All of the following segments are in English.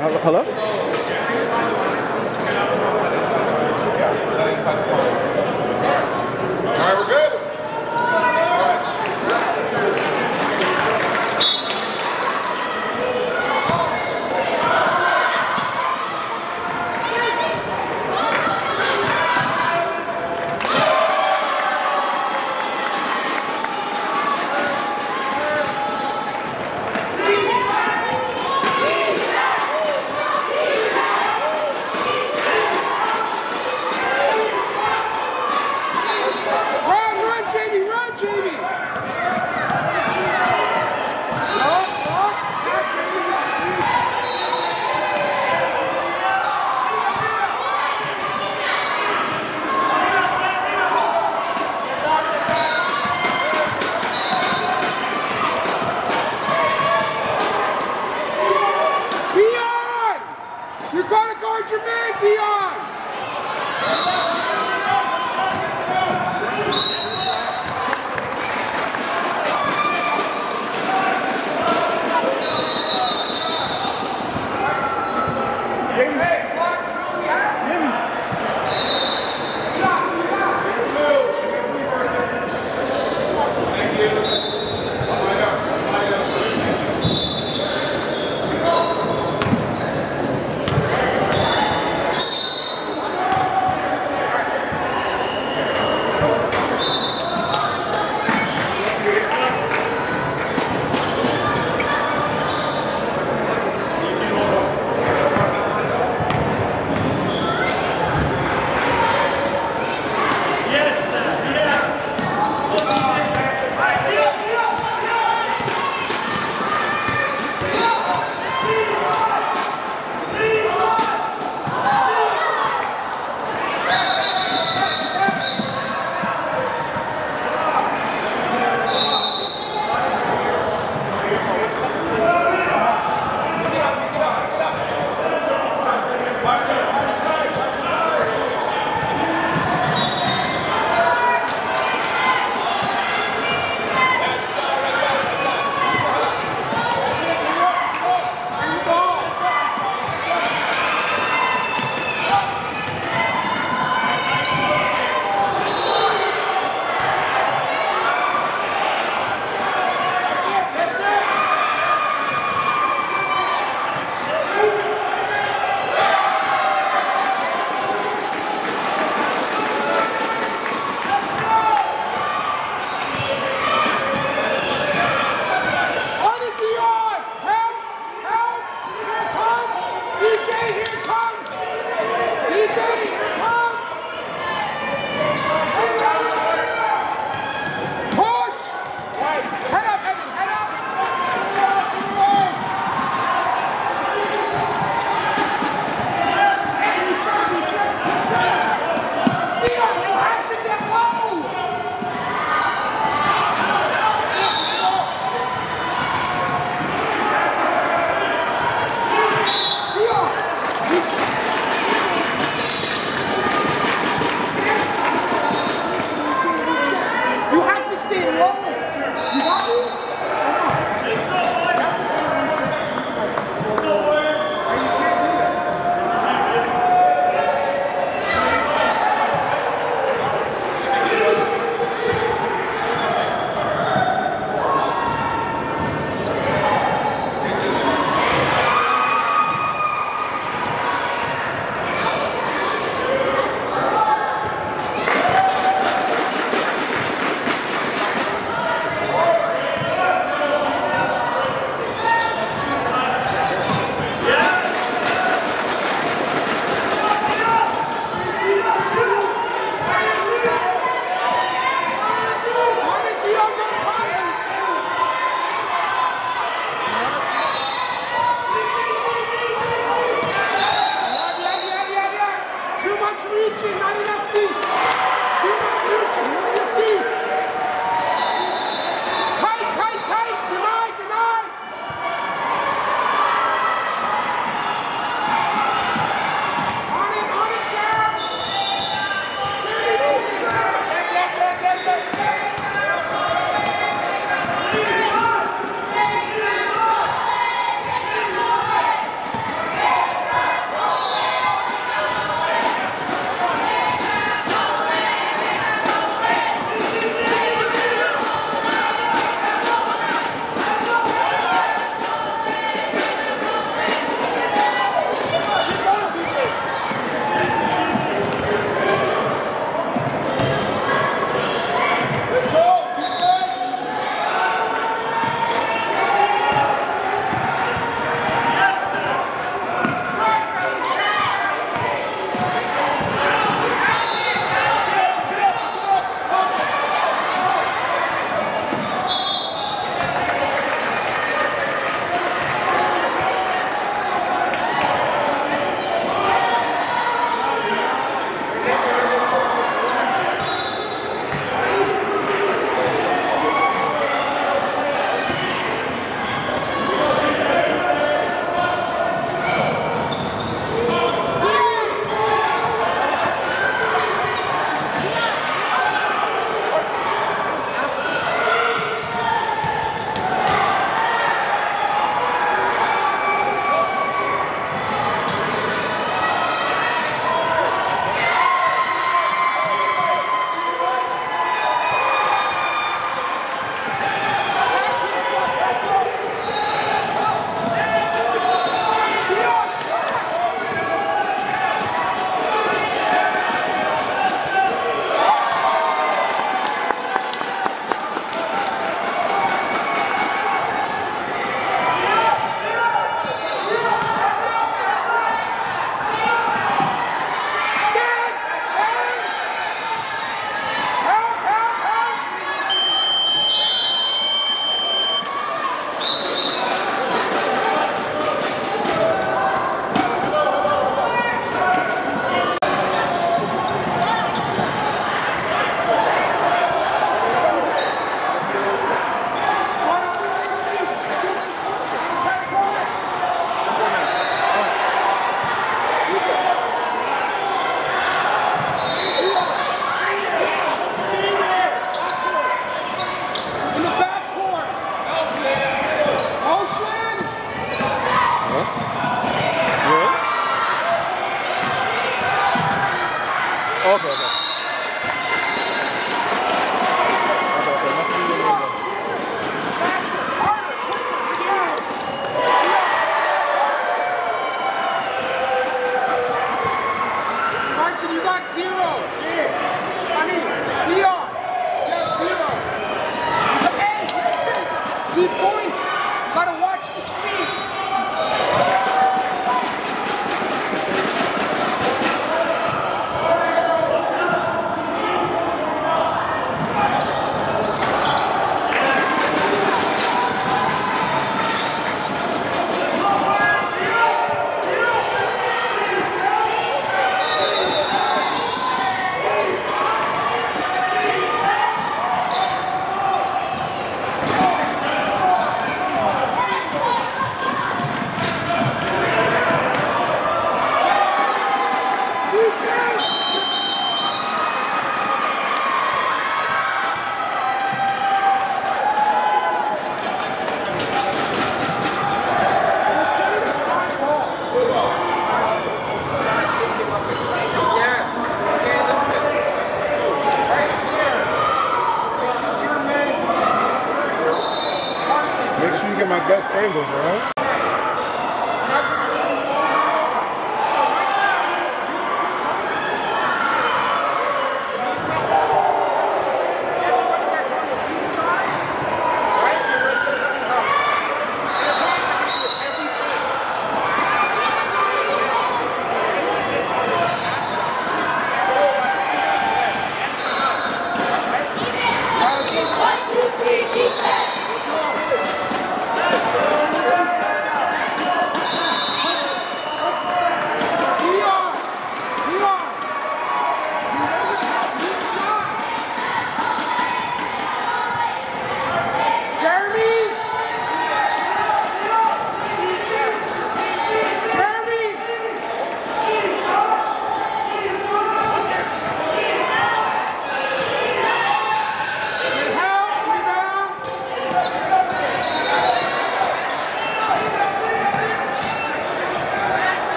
Hello?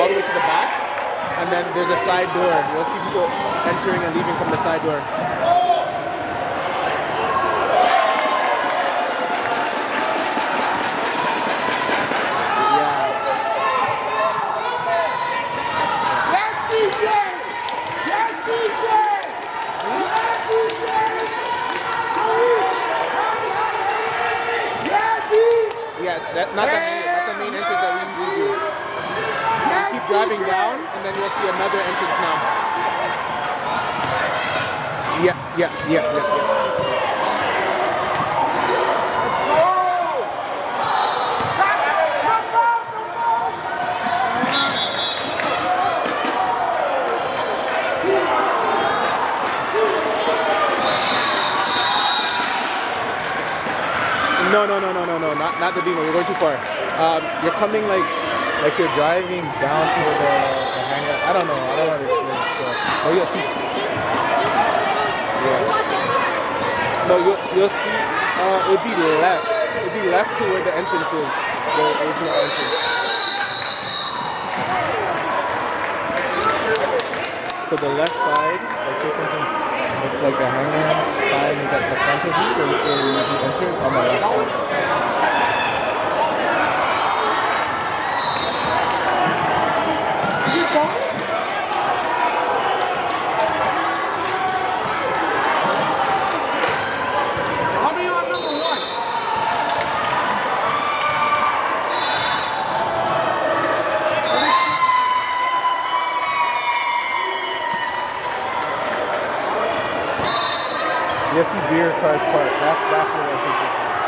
All the way to the back. And then there's a side door. You'll see people entering and leaving from the side door. Yeah. Yes, DJ! Yes, DJ! Yes, DJ! Yeah, D! Yeah, that, not the main, not the main entrance that we usually do. Yes, Keep driving down, and then you'll see another entrance now. Yeah, yeah, yeah, yeah, yeah. No, no, no, no, no, no, not not the Beamer. You're going too far. Um, you're coming like like you're driving down to the, the hangar. I don't know. I don't this stuff. Oh, you'll see. No, you'll you'll see. Uh, it'll be left. It'll be left to where the entrance is, the original entrance. So the left side, like say for instance, if like the hangar side is at the front of you, where you usually enter, it's on the left side. See beer cars parked. That's that's where the entrance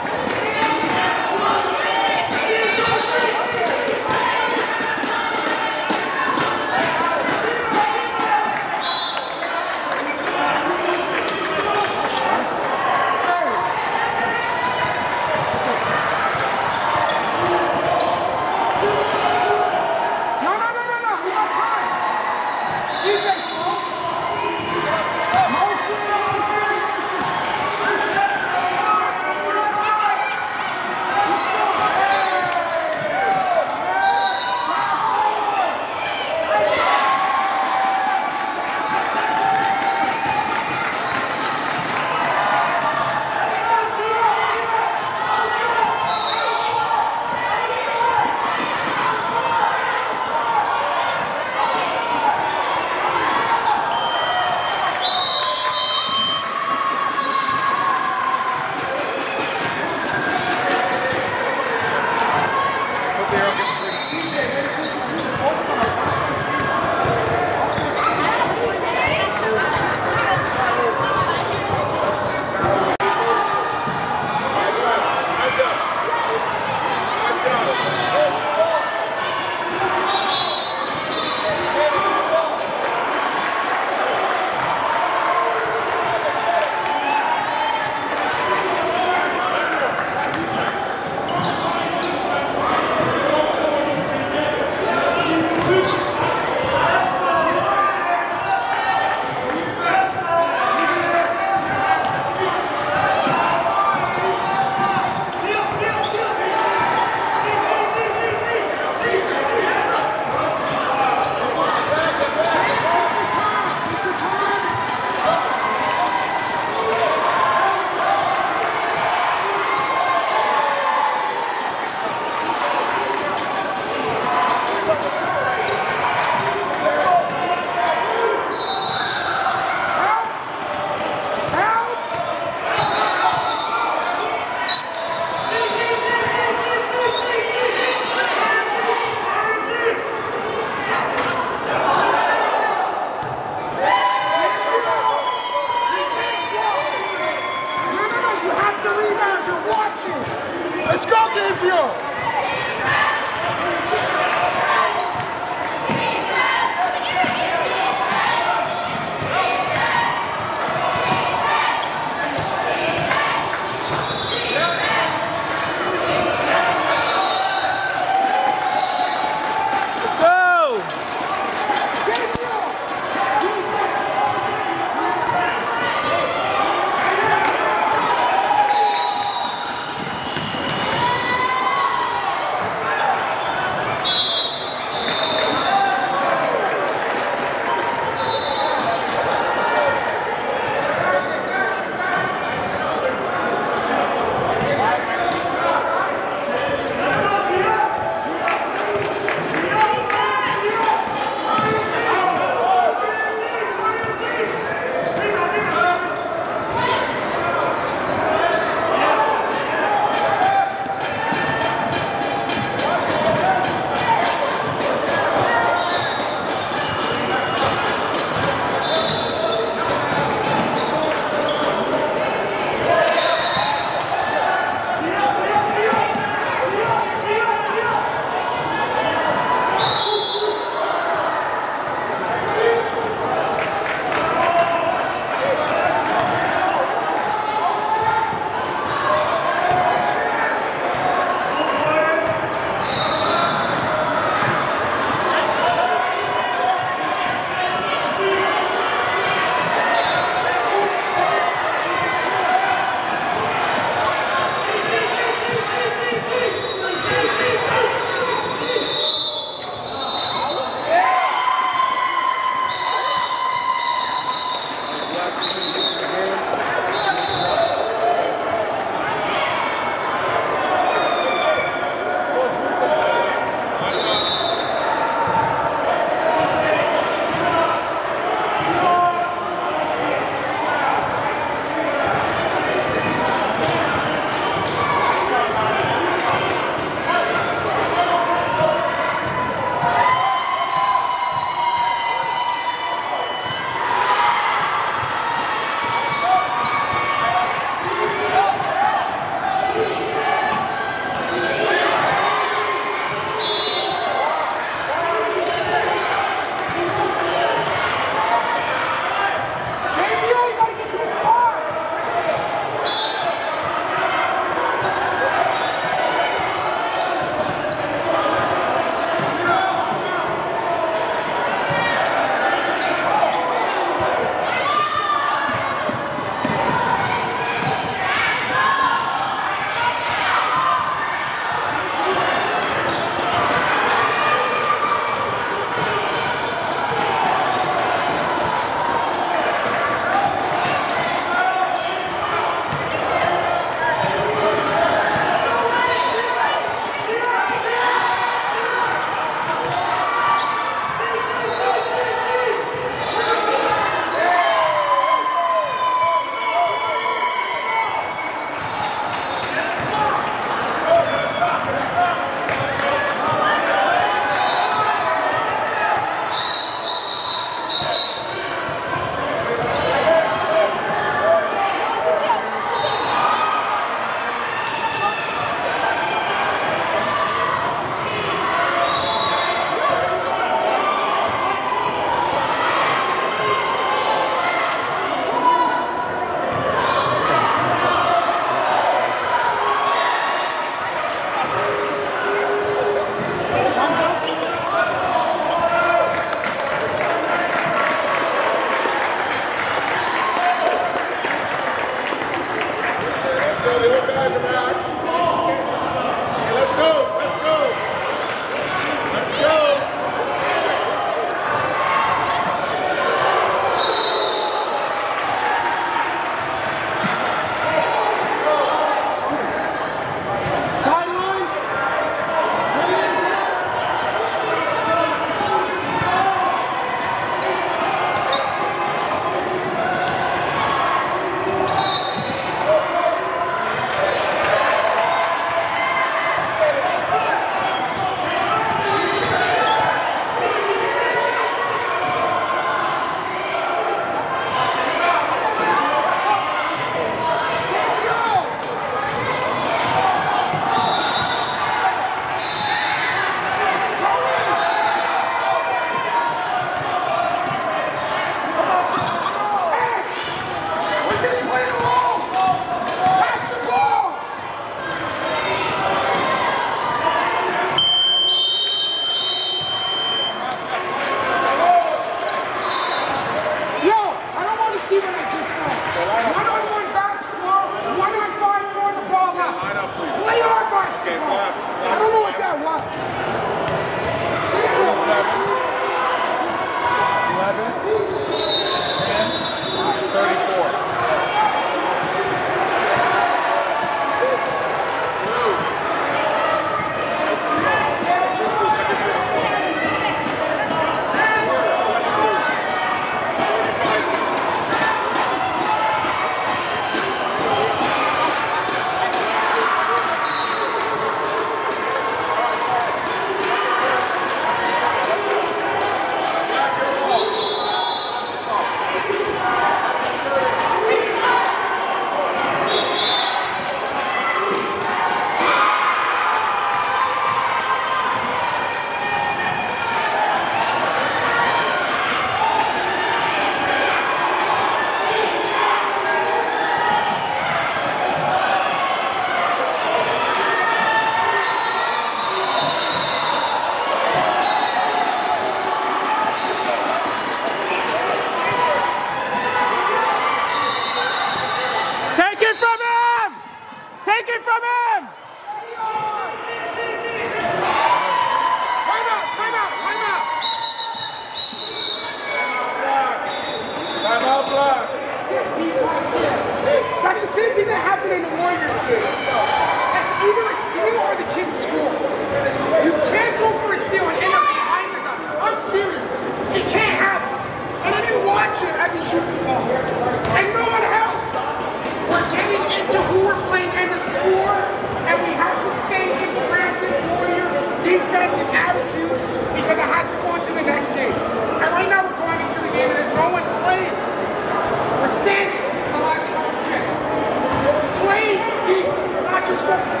defense, not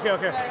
dribble. Oh,